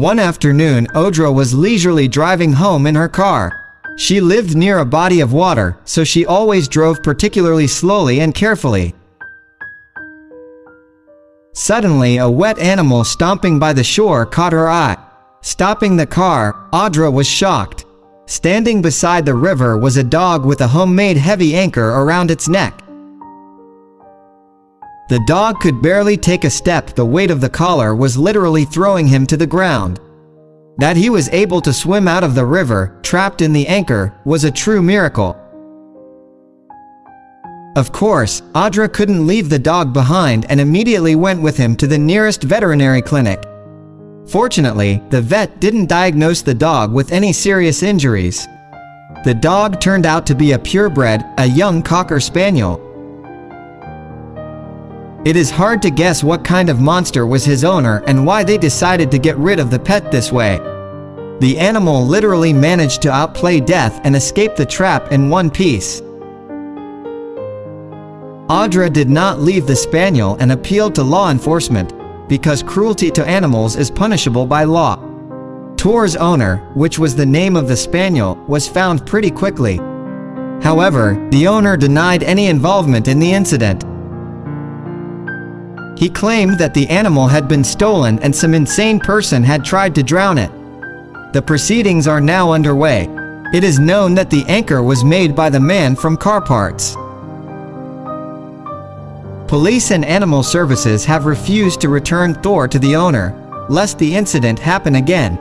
One afternoon, Audra was leisurely driving home in her car. She lived near a body of water, so she always drove particularly slowly and carefully. Suddenly, a wet animal stomping by the shore caught her eye. Stopping the car, Audra was shocked. Standing beside the river was a dog with a homemade heavy anchor around its neck. The dog could barely take a step the weight of the collar was literally throwing him to the ground. That he was able to swim out of the river, trapped in the anchor, was a true miracle. Of course, Audra couldn't leave the dog behind and immediately went with him to the nearest veterinary clinic. Fortunately, the vet didn't diagnose the dog with any serious injuries. The dog turned out to be a purebred, a young Cocker Spaniel. It is hard to guess what kind of monster was his owner and why they decided to get rid of the pet this way. The animal literally managed to outplay death and escape the trap in one piece. Audra did not leave the spaniel and appealed to law enforcement, because cruelty to animals is punishable by law. Thor's owner, which was the name of the spaniel, was found pretty quickly. However, the owner denied any involvement in the incident. He claimed that the animal had been stolen and some insane person had tried to drown it. The proceedings are now underway. It is known that the anchor was made by the man from car parts. Police and animal services have refused to return Thor to the owner, lest the incident happen again.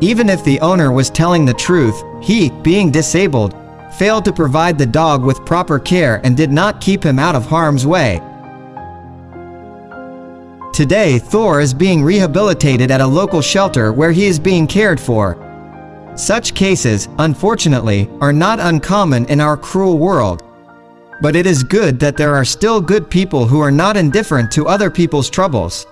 Even if the owner was telling the truth, he, being disabled, failed to provide the dog with proper care and did not keep him out of harm's way. Today, Thor is being rehabilitated at a local shelter where he is being cared for. Such cases, unfortunately, are not uncommon in our cruel world. But it is good that there are still good people who are not indifferent to other people's troubles.